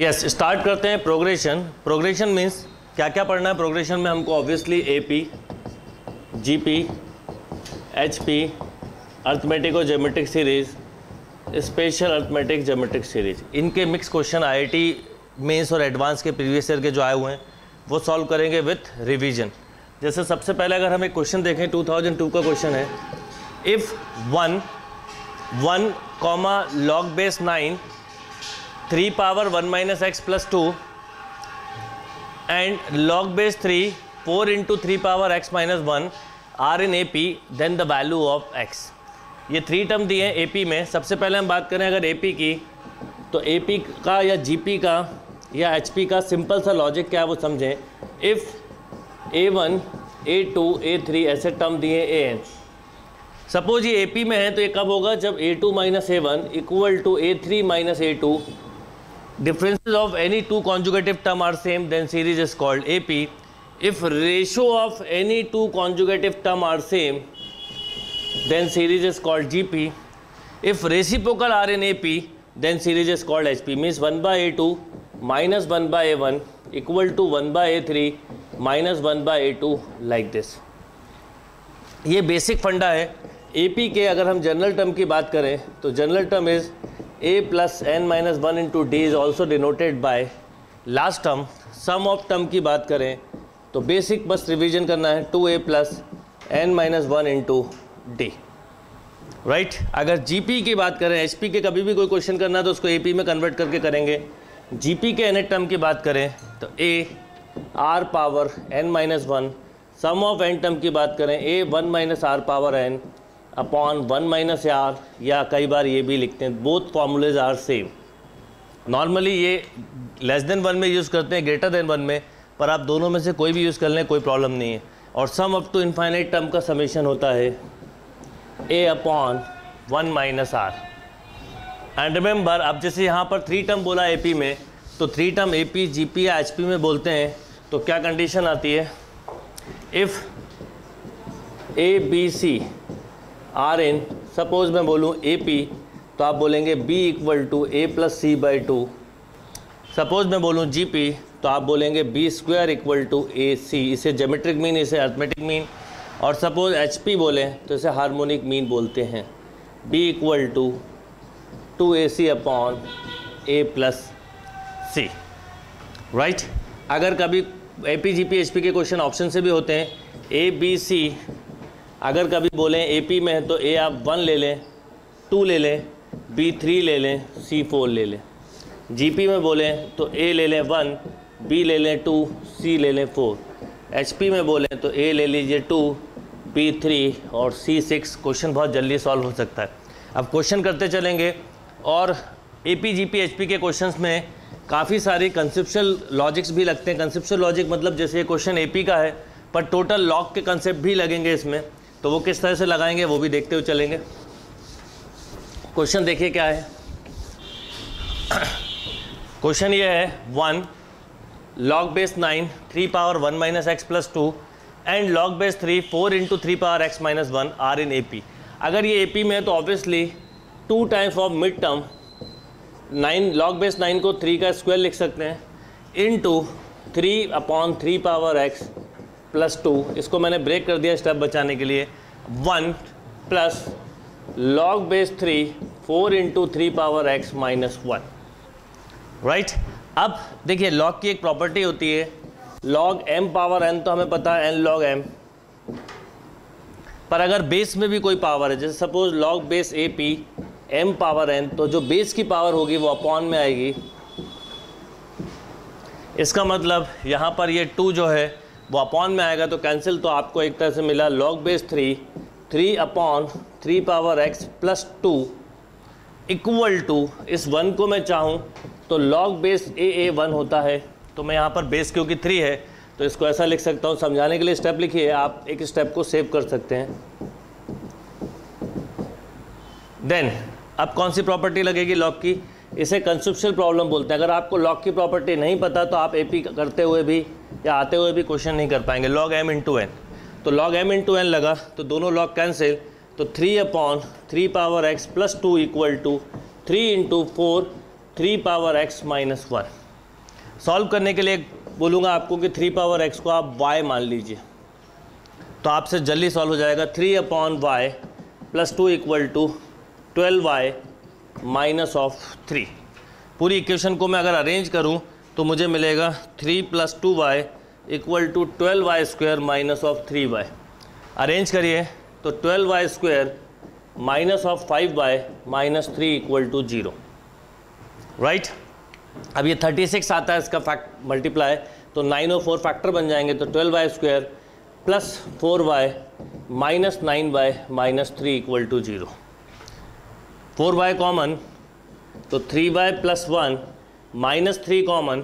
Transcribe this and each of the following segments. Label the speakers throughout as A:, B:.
A: Yes yes, start करते हैं progression progression means क्या क्या पढ़ना है? प्रोग्रेशन में हमको obviously A P G P H P arithmetic और geometric series special arithmetic geometric series इनके मिक्स क्वेश्चन आईआईटी मेंस और एडवांस के प्रीवियस ईयर के जो आए हुए हैं वो सॉल्व करेंगे विथ रिवीजन जैसे सबसे पहले अगर हम एक क्वेश्चन देखें 2002 का क्वेश्चन है if one one comma log base nine three power one minus x plus two and log base three four into three power x minus one are in A P then the value of x ये three term दिए हैं P में। सबसे पहले हम बात करें अगर ए पी की तो ए पी का या जी पी का या एच पी का सिंपल सा लॉजिक क्या है वो समझें। If A one A two A three ऐसे टर्म दिए ए एन सपोज़ ये ए पी में है तो ये कब होगा? जब A two minus A one equal to A three minus A two differences of any two conjugative term are same then series is called AP if ratio of any two conjugative term are same then series is called GP if reciprocal are in AP then series is called HP means 1 by A2 minus 1 by A1 equal to 1 by A3 minus 1 by A2 like this ये basic फंडा है AP के अगर हम general term की बात करें तो general term is a plus n minus one into D is also denoted by last term sum of term की बात करें तो बेसिक बस रिवीजन करना है two A plus N minus one into D right अगर जीपी की बात करें एचपी के कभी भी कोई क्वेश्चन करना है तो उसको एपी में कन्वर्ट करके करेंगे। जीपी के एन टर्म की बात करें तो A R power N minus one sum of N term की बात करें A one minus R power N upon one minus R या कई बार ये भी लिखते हैं both formulas are same normally ये लेस देन वन में यूज़ करते हैं ग्रेटर देन वन में, पर आप दोनों में से कोई भी यूज़ कर लें, कोई प्रॉब्लम नहीं है. और sum up to infinite term का समेशन होता है A upon one minus R and remember अब जैसे यहाँ पर थ्री टर्म बोला ए पी में तो three term A P G P या एच पी में बोलते हैं तो क्या कंडीशन आती है? If A B C are in suppose मैं बोलूँ ए पी तो आप बोलेंगे B equal to A plus C by two suppose मैं बोलूँ जी पी तो आप बोलेंगे B square equal to A C इसे जोमेट्रिक मीन इसे अर्थमेटिक मीन और सपोज़ एच पी बोलें तो इसे हारमोनिक मीन बोलते हैं. B equal to two A C upon A plus C right अगर कभी A P G P H P के क्वेश्चन ऑप्शन से भी होते हैं ए बी सी अगर कभी बोलें ए पी में है तो ए आप वन ले लें टू ले लें बी थ्री ले लें सी फोर ले लें। जी पी में बोलें तो ए ले लें वन बी ले लें टू सी ले लें फोर एच पी में बोलें तो ए ले लीजिए टू बी थ्री और सी सिक्स क्वेश्चन बहुत जल्दी सॉल्व हो सकता है। अब क्वेश्चन करते चलेंगे और A P G P H P के क्वेश्चंस में काफ़ी सारे कंसेप्शल लॉजिक्स भी लगते हैं। कंसेप्शल लॉजिक मतलब जैसे ये क्वेश्चन ए पी का है, पर टोटल लॉक के कंसेप्ट भी लगेंगे इसमें। तो वो किस तरह से लगाएँगे, वो भी देखते हुए चलेंगे। क्वेश्चन देखिए क्या है। क्वेश्चन ये है, one log base nine three power one minus x plus two and log base three four into three power x minus one are in A P अगर ये ए पी में है तो obviously two times of mid term nine log base nine को three का square लिख सकते हैं into three upon three power x plus two, इसको मैंने ब्रेक कर दिया स्टेप बचाने के लिए। One plus log base three four into three power x minus one right अब देखिए लॉग की एक प्रॉपर्टी होती है। लॉग एम पावर एन तो हमें पता है एन लॉग एम पर अगर बेस में भी कोई पावर है, जैसे suppose log base A P M power N तो जो बेस की पावर होगी वो अपॉन में आएगी। इसका मतलब यहाँ पर ये टू जो है वो अपॉन में आएगा तो कैंसिल तो आपको एक तरह से मिला log base three three upon three power x plus two equal to इस वन को मैं चाहूँ तो log base A A one होता है तो मैं यहाँ पर बेस क्योंकि थ्री है तो इसको ऐसा लिख सकता हूँ, समझाने के लिए स्टेप लिखिए, आप एक स्टेप को सेव कर सकते हैं। देन अब कौन सी प्रॉपर्टी लगेगी लॉग की? इसे कंसेप्शल प्रॉब्लम बोलते हैं। अगर आपको लॉग की प्रॉपर्टी नहीं पता तो आप एपी करते हुए भी या आते हुए भी क्वेश्चन नहीं कर पाएँगे। लॉग एम इंटू एन तो लॉग एम इंटू एन लगा तो दोनों लॉग कैंसिल तो three upon three power x plus two equal to three into four three power x minus one solve करने के लिए बोलूँगा आपको कि थ्री पावर एक्स को आप वाई मान लीजिए। तो आपसे जल्दी सॉल्व हो जाएगा। Three upon Y plus two equal to twelve Y minus of three पूरी इक्वेशन को मैं अगर अरेंज करूँ तो मुझे मिलेगा three plus two Y equal to twelve Y square minus of three Y arrange करिए तो twelve Y square minus of five Y minus three equal to zero right अब ये थर्टी सिक्स आता है, इसका फैक्ट मल्टीप्लाई तो nine और four factor बन जाएँगे तो twelve Y square plus four Y minus nine Y minus three equal to zero four by common तो three by plus one minus three common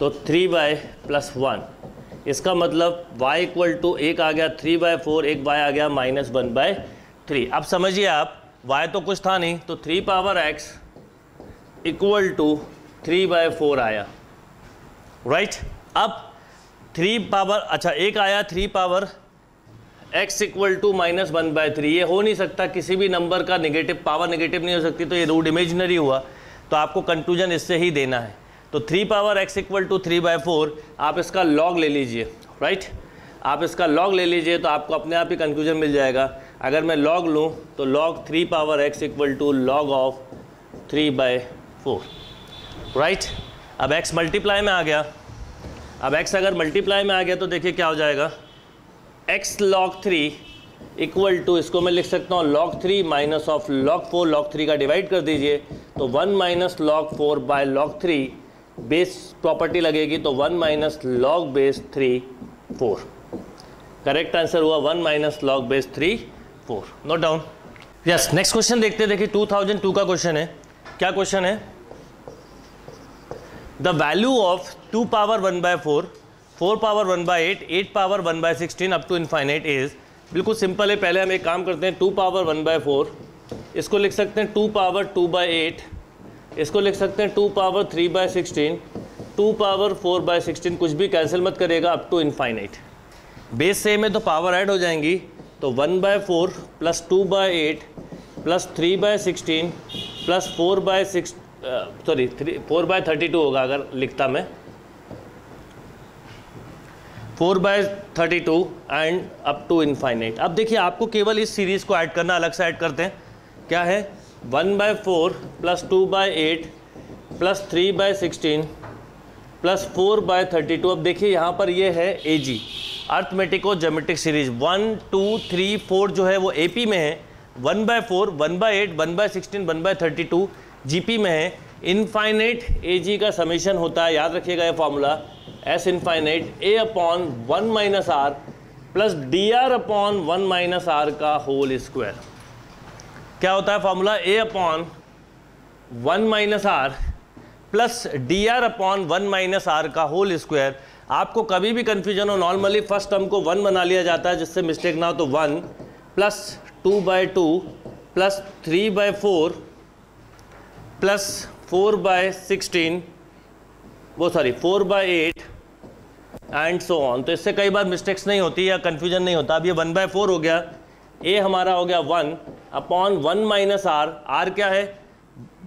A: तो थ्री बाय प्लस वन। इसका मतलब y equal to एक आ गया, three by four, एक y आ गया, माइनस वन बाय थ्री। अब समझिए आप, y तो कुछ था नहीं तो three power x equal to three by four आया। Right right? अब थ्री पावर अच्छा एक आया, three power x equal to minus one by three ये हो नहीं सकता किसी भी नंबर का नेगेटिव पावर नेगेटिव नहीं हो सकती तो ये रूट इमेजनरी हुआ। तो आपको कंक्लूजन इससे ही देना है। तो three power x equal to three by four आप इसका लॉग ले लीजिए राइट आप इसका लॉग ले लीजिए तो आपको अपने आप ही कंक्लूजन मिल जाएगा। अगर मैं लॉग लूँ तो log three power x equal to log of three by four right अब एक्स मल्टीप्लाई में आ गया। अब एक्स अगर मल्टीप्लाई में आ गया तो देखिए क्या हो जाएगा। X log three equal to इसको मैं लिख सकता हूँ log three minus of log four log three का डिवाइड कर दीजिए। तो one minus log four by log three base property लगेगी तो one minus log base three four correct answer हुआ one minus log base three four note down yes next question देखते देखिए 2002 का क्वेश्चन है। क्या क्वेश्चन है? The value of two power one by four four power one by eight eight power one by sixteen up to infinite is बिल्कुल simple है, पहले हम एक काम करते हैं two power one by four इसको लिख सकते हैं two power two by eight इसको लिख सकते हैं two power three by sixteen two power four by sixteen कुछ भी कैंसिल मत करेगा up to infinite base same है तो पावर ऐड हो जाएँगी। तो one by four plus two by eight plus three by sixteen plus four by six sorry three four by thirty two होगा, अगर लिखता मैं। Four by thirty two and up to infinite अब देखिए, आपको केवल इस सीरीज़ को ऐड करना, अलग से ऐड करते हैं। क्या है? One by four plus two by eight plus three by sixteen plus four by thirty two. अब देखिए, यहाँ पर ये है ए जी अर्थमेटिक और geometric series one two three four जो है वो ए पी में है। One by four one by eight one by sixteen one by thirty two G P में है। इनफाइनेट ए जी का समीशन होता है। याद रखिएगा ये formula S infinite A upon one minus R plus D R upon one minus R का whole square क्या होता है formula A upon one minus R plus D R upon one minus R का होल स्क्वायर आपको कभी भी confusion हो normally first term को वन बना लिया जाता है, जिससे मिस्टेक ना हो तो one plus two by two plus three by four plus four by sixteen वो sorry four by eight and so on तो इससे कई बार मिस्टेक्स नहीं होती या कन्फ्यूज़न नहीं होता। अब ये वन बाय फोर हो गया। ए हमारा हो गया one upon one minus R R क्या है?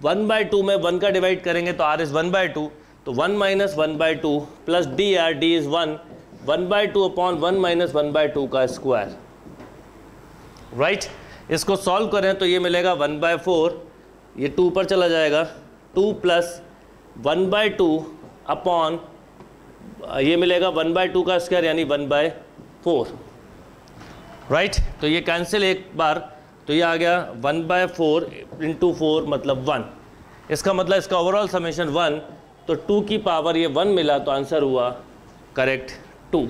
A: वन बाय टू में वन का डिवाइड करेंगे तो R is one by two तो one minus one by two plus D R D is one one by two upon one minus one by two का square right इसको solve करें तो ये मिलेगा वन बाय फोर ये two पर चला जाएगा। Two plus one by two upon ये मिलेगा वन बाय टू का स्क्वायर, यानी वन बाय फोर। राइट तो ये कैंसिल एक बार तो ये आ गया one by four into four मतलब वन। इसका मतलब इसका ओवरऑल समेशन वन तो टू की पावर ये वन मिला तो आंसर हुआ करेक्ट टू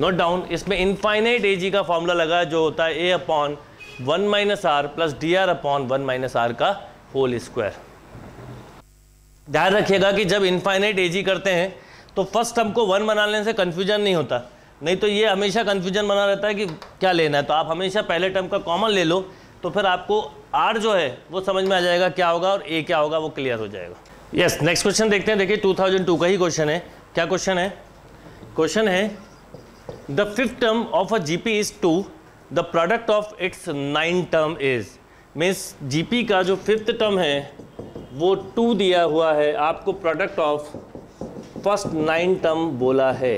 A: नोट डाउन इसमें इनफाइनाइट ए जी का फॉर्मूला लगा, जो होता है A upon one minus R plus D R upon one minus R का होल स्क्वायर ध्यान रखिएगा कि जब इनफाइनाइट ए जी करते हैं तो फ़र्स्ट हमको वन बनाने से कन्फ्यूज़न नहीं होता। नहीं तो ये हमेशा कन्फ्यूज़न बना रहता है कि क्या लेना है। तो आप हमेशा पहले टर्म का कॉमन ले लो तो फिर आपको आर जो है, वो समझ में आ जाएगा क्या होगा और ए क्या होगा, वो क्लियर हो जाएगा। यस नेक्स्ट क्वेश्चन देखते हैं। देखिए 2002 का ही क्वेश्चन है। क्या क्वेश्चन है? क्वेश्चन है the fifth term of a GP is two the product of its nine term is means GP का जो फिफ्थ टर्म है वो टू दिया हुआ है। आपको product of first nine term बोला है।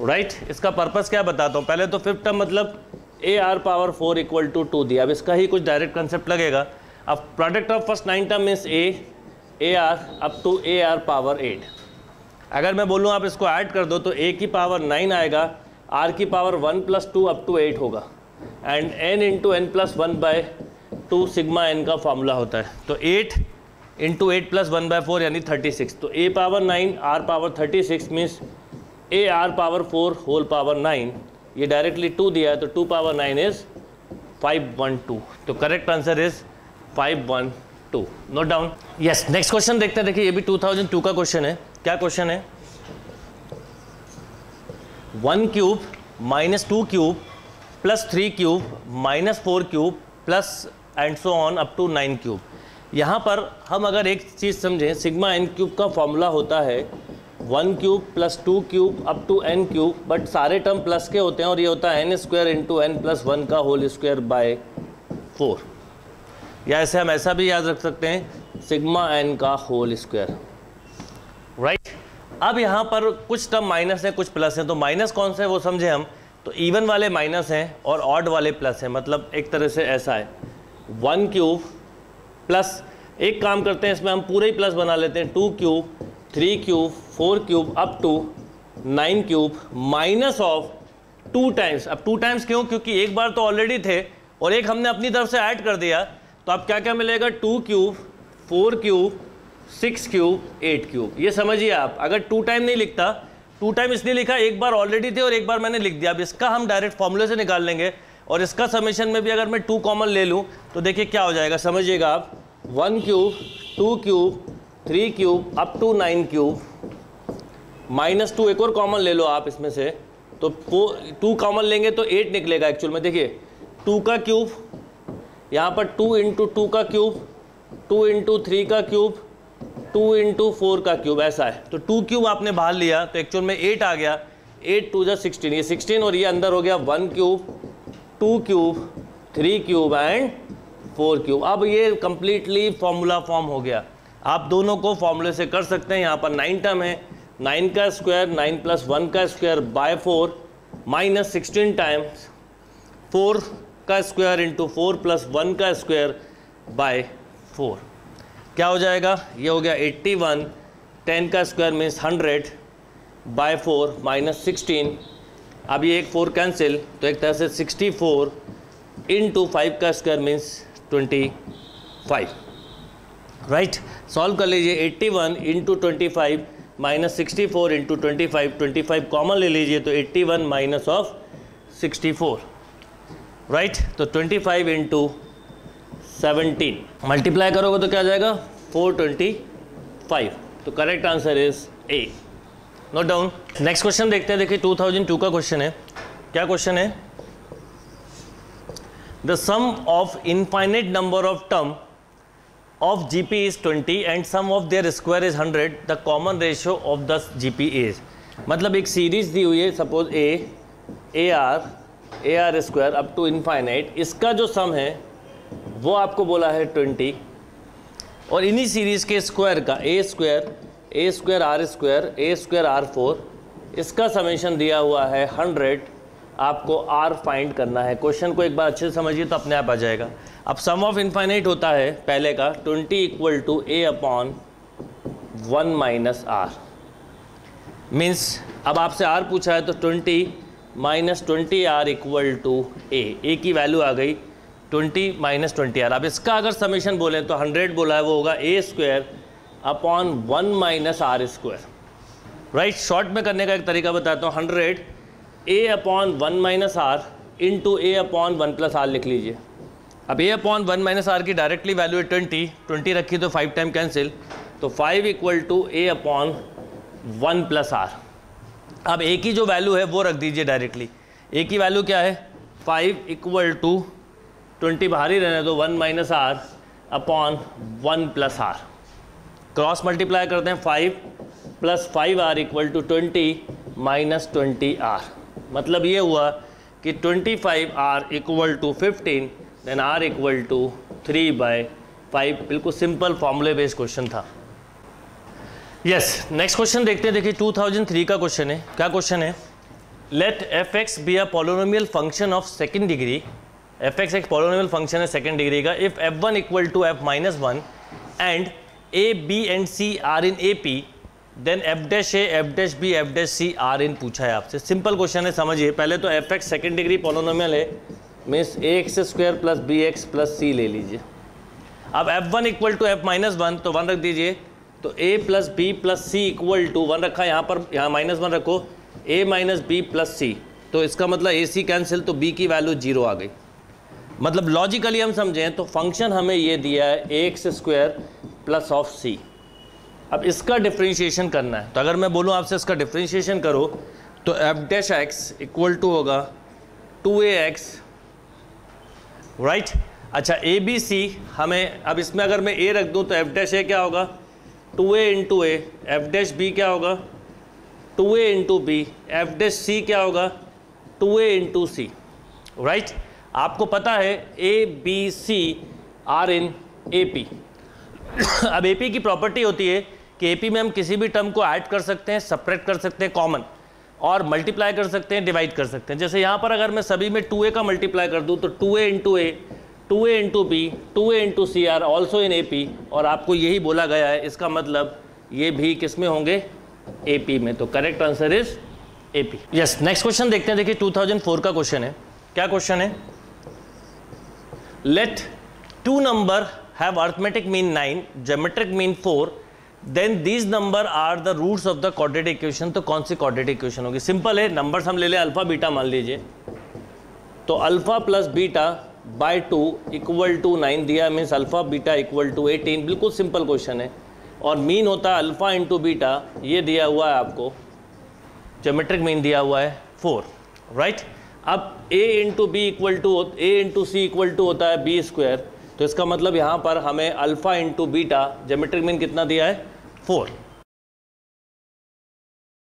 A: Right right? इसका पर्पस क्या बताता हूँ? पहले तो फिफ्थ टर्म मतलब A R power four equal to two दिया। अब इसका ही कुछ डायरेक्ट कंसेप्ट लगेगा। अब product of first nine term means A A R up to A R power eight अगर मैं बोलूँ आप इसको ऐड कर दो तो ए की पावर नाइन आएगा आर की power one plus two up to eight होगा। And N into N plus one by two sigma N का फॉर्मूला होता है। तो eight into eight plus one by four यानी थर्टी सिक्स तो A power nine R power thirty six means A R power four whole power nine ये directly two दिया है तो two power nine is five one two तो correct answer is five one two note down yes next question देखते हैं। देखिए, ये भी टू थाउज़ेंड टू का क्वेश्चन है। क्या क्वेश्चन है? One cube minus two cube plus three cube minus four cube plus and so on up to nine cube यहाँ पर हम अगर एक चीज़ समझें सिग्मा एन क्यूब का फॉर्मूला होता है one cube plus two cube up to N cube but सारे टर्म प्लस के होते हैं और ये होता है N square into N plus one का होल स्क्वायर बाय फोर या ऐसे हम ऐसा भी याद रख सकते हैं सिग्मा एन का होल स्क्वायर राइट अब यहाँ पर कुछ टर्म माइनस है, कुछ प्लस है तो माइनस कौन सा है वो समझे हम? तो इवन वाले माइनस हैं और ऑड वाले प्लस हैं मतलब एक तरह से ऐसा है। वन क्यूब प्लस एक काम करते हैं, इसमें हम पूरे ही प्लस बना लेते हैं, two cube, three cube, four cube, up to nine cube, minus of two times. अब टू टाइम्स क्यों? क्योंकि एक बार तो ऑलरेडी थे और एक हमने अपनी तरफ़ से ऐड कर दिया तो अब क्या क्या मिलेगा? Two cube, four cube, six cube, eight cube. ये समझिए आप, अगर टू टाइम नहीं लिखता, टू टाइम इसलिए लिखा, एक बार ऑलरेडी थे और एक बार मैंने लिख दिया। अब इसका हम डायरेक्ट फॉर्मूले से निकाल लेंगे। और इसका समीशन में भी अगर मैं टू कॉमन ले लूँ तो देखिए क्या हो जाएगा, समझिएगा आप। One cube two cube three cube up to nine cube minus two एक और कॉमन ले लो आप इसमें से। तो टू कॉमन लेंगे तो एट निकलेगा एक्चुअल में। देखिए टू का क्यूब यहाँ पर टू इंटू टू का क्यूब टू इंटू थ्री का क्यूब टू इंटू फोर का क्यूब ऐसा है। तो टू क्यूब आपने बाहर लिया तो एक्चुअल में एट आ गया। एट टू जो सिक्सटीन ये सिक्सटीन और ये अंदर हो गया one cube two cube, three cube and four cube. अब ये कंप्लीटली फॉर्मूला फॉर्म हो गया। आप दोनों को फॉर्मूले से कर सकते हैं। यहाँ पर नाइन टर्म है। नाइन का स्क्वायर नाइन प्लस वन का square by four minus sixteen times four का square into four plus one का स्क्वायर बाय फोर क्या हो जाएगा? ये हो गया एट्टी वन टेन का square means hundred by four minus sixteen अब ये एक फोर कैंसिल तो एक तरह से सिक्सटी फोर इंटू फाइव का square means twenty five right solve कर लीजिए 81 one into twenty five minus sixty four into twenty five twenty five common ले लीजिए तो 81 one minus of sixty four right तो 25 फाइव इंटू सेवनटीन मल्टीप्लाई करोगे तो क्या जाएगा? फोर ट्वेंटी फाइव तो correct answer is A note down next question देखते हैं, देखिए 2002 का क्वेश्चन है। क्या क्वेश्चन है? The sum of infinite number of term of GP is 20 and sum of their square is 100 the common ratio of the GP is मतलब एक series दी हुई है suppose A A R A R square up to infinite इसका जो सम है, वो आपको बोला है 20 और इन्हीं सीरीज़ के स्क्वायर का A square A square R square A square R four इसका समेशन दिया हुआ है 100 आपको आर फाइंड करना है। क्वेश्चन को एक बार अच्छे से समझिए तो अपने आप आ जाएगा। अब सम ऑफ़ इनफाइनाइट होता है पहले का twenty equal to A upon one minus R means अब आपसे आर पूछा है तो twenty minus twenty R equal to A A की वैल्यू आ गई ट्वेंटी माइनस ट्वेंटी आर अब इसका अगर समीशन बोले तो हंड्रेड बोला है, वो होगा A square upon one minus R square right short में करने का एक तरीका बताता हूँ hundred A upon one minus R into A upon one plus R लिख लीजिए। अब A upon one minus R की डायरेक्टली वैल्यू है ट्वेंटी ट्वेंटी रखी तो फाइव टाइम कैंसिल तो five equal to A upon one plus R अब ए की जो वैल्यू है वो रख दीजिए डायरेक्टली ए की वैल्यू क्या है? फाइव इक्वल टू ट्वेंटी बाहर ही रहने दो one minus R upon one plus R cross multiply करते हैं five plus five R equal to twenty minus twenty R मतलब ये हुआ कि twenty five R equal to fifteen then r equal to 3 by five बिल्कुल simple फॉर्मूले based question था। Yes next question देखते हैं। देखिए 2003 का क्वेश्चन है। क्या क्वेश्चन है? Let F X be a polynomial function of second degree F X एक पोलोनोमियल फ़ंक्शन है सेकेंड डिग्री का। If F one equal to F minus one and A B and C are in A P then F dash A F dash B F dash C are in पूछा है आपसे। Simple question है, समझिए। पहले तो F X second degree polynomial है। Means A X square plus B X plus C ले लीजिए। अब F one equal to F minus one तो वन रख दीजिए। तो A plus B plus C equal to one रखा यहाँ पर। यहाँ माइनस वन रखो। A minus B plus C तो इसका मतलब ए सी कैंसिल तो बी की वैल्यू ज़ीरो आ गई। मतलब लॉजिकली हम समझें तो फ़ंक्शन हमें ये दिया है A X square plus of C. अब इसका डिफ्रेंशिएशन करना है। तो अगर मैं बोलूँ आपसे इसका डिफ्रेंशिएशन करो तो F dash X equal to होगा टू ए एक्स राइट अच्छा ए बी सी हमें, अब इसमें अगर मैं ए रख दूँ तो एफ़ डैश ए क्या होगा? Two A into A F dash B क्या होगा? Two A into B F dash C क्या होगा? Two A into C right आपको पता है A B C are in A P अब ए पी की प्रॉपर्टी होती है कि एपी में हम किसी भी टर्म को ऐड कर सकते हैं सपरेट कर सकते हैं कॉमन और मल्टीप्लाई कर सकते हैं डिवाइड कर सकते हैं। जैसे यहाँ पर अगर मैं सभी में टू का मल्टीप्लाई कर दूँ तो two A into A two A into B two A into C are also in A P और आपको यही बोला गया है। इसका मतलब ये भी किसमें होंगे? ए पी में। तो correct answer is A P yes next question देखते हैं। देखिए 2004 का क्वेश्चन है। क्या क्वेश्चन है? Let two number have arithmetic mean nine geometric mean four then these number are the roots of the quadratic equation तो कौन सी क्वाड्रेटिक इक्वेशन होगी? सिंपल है नंबर्स हम ले लें अल्फ़ा बीटा मान लीजिए। तो alpha plus beta by two equal to nine दिया means alpha beta equal to eighteen बिल्कुल सिंपल क्वेश्चन है। और मीन होता है अल्फ़ा इंटू बीटा ये दिया हुआ है आपको। जोमेट्रिक मीन दिया हुआ है फोर राइट अब A into B equal to A into C equal to होता है बी स्क्वायर तो इसका मतलब यहाँ पर हमें alpha into beta geometric mean कितना दिया है? फोर